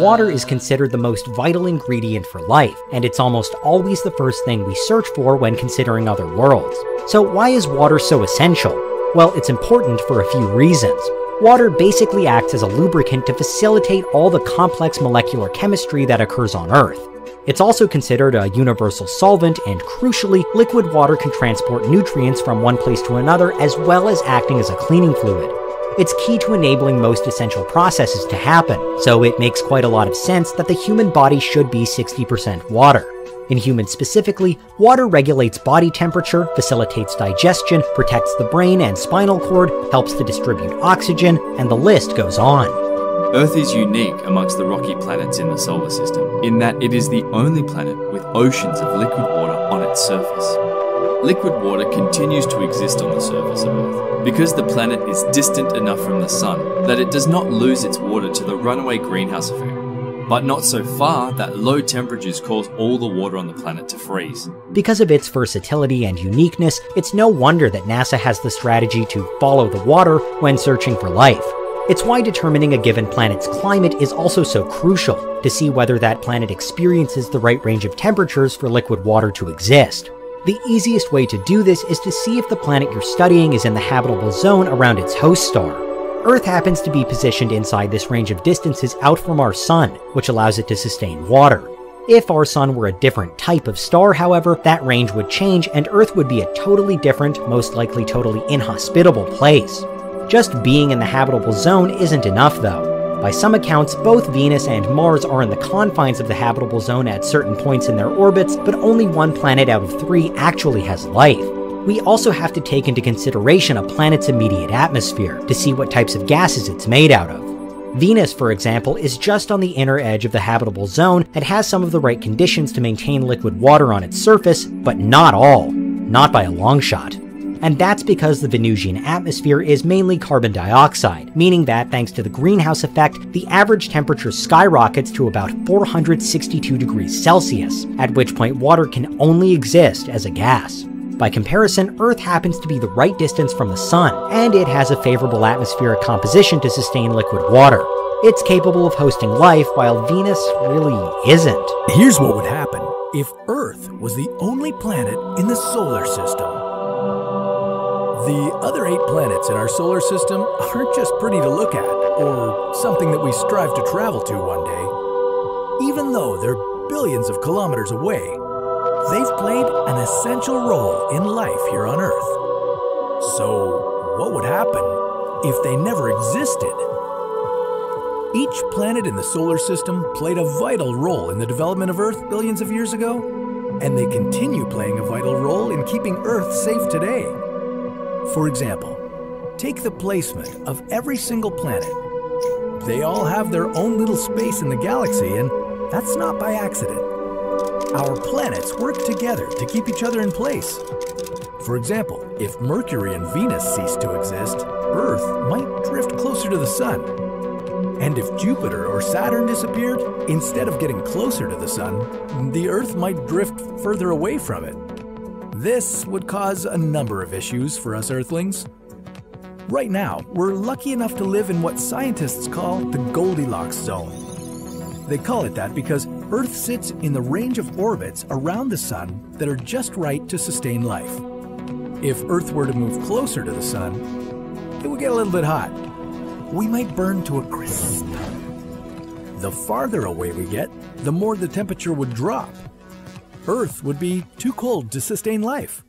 Water is considered the most vital ingredient for life, and it's almost always the first thing we search for when considering other worlds. So, why is water so essential? Well, it's important for a few reasons. Water basically acts as a lubricant to facilitate all the complex molecular chemistry that occurs on Earth. It's also considered a universal solvent, and crucially, liquid water can transport nutrients from one place to another as well as acting as a cleaning fluid. It's key to enabling most essential processes to happen, so it makes quite a lot of sense that the human body should be 60% water. In humans specifically, water regulates body temperature, facilitates digestion, protects the brain and spinal cord, helps to distribute oxygen, and the list goes on. Earth is unique amongst the rocky planets in the solar system in that it is the only planet with oceans of liquid water on its surface. Liquid water continues to exist on the surface of Earth because the planet is distant enough from the Sun that it does not lose its water to the runaway greenhouse effect, but not so far that low temperatures cause all the water on the planet to freeze. Because of its versatility and uniqueness, it's no wonder that NASA has the strategy to follow the water when searching for life. It's why determining a given planet's climate is also so crucial to see whether that planet experiences the right range of temperatures for liquid water to exist. The easiest way to do this is to see if the planet you're studying is in the habitable zone around its host star. Earth happens to be positioned inside this range of distances out from our Sun, which allows it to sustain water. If our Sun were a different type of star, however, that range would change and Earth would be a totally different, most likely totally inhospitable place. Just being in the habitable zone isn't enough, though. By some accounts, both Venus and Mars are in the confines of the habitable zone at certain points in their orbits, but only one planet out of three actually has life. We also have to take into consideration a planet's immediate atmosphere to see what types of gases it's made out of. Venus, for example, is just on the inner edge of the habitable zone and has some of the right conditions to maintain liquid water on its surface, but not all. Not by a long shot and that's because the Venusian atmosphere is mainly carbon dioxide, meaning that thanks to the greenhouse effect, the average temperature skyrockets to about 462 degrees Celsius, at which point water can only exist as a gas. By comparison, Earth happens to be the right distance from the Sun, and it has a favorable atmospheric composition to sustain liquid water. It's capable of hosting life, while Venus really isn't. Here's what would happen if Earth was the only planet in the solar system. The other eight planets in our solar system aren't just pretty to look at, or something that we strive to travel to one day. Even though they're billions of kilometers away, they've played an essential role in life here on Earth. So, what would happen if they never existed? Each planet in the solar system played a vital role in the development of Earth billions of years ago, and they continue playing a vital role in keeping Earth safe today. For example, take the placement of every single planet. They all have their own little space in the galaxy, and that's not by accident. Our planets work together to keep each other in place. For example, if Mercury and Venus cease to exist, Earth might drift closer to the Sun. And if Jupiter or Saturn disappeared, instead of getting closer to the Sun, the Earth might drift further away from it. This would cause a number of issues for us Earthlings. Right now, we're lucky enough to live in what scientists call the Goldilocks zone. They call it that because Earth sits in the range of orbits around the Sun that are just right to sustain life. If Earth were to move closer to the Sun, it would get a little bit hot. We might burn to a crisp. The farther away we get, the more the temperature would drop, Earth would be too cold to sustain life.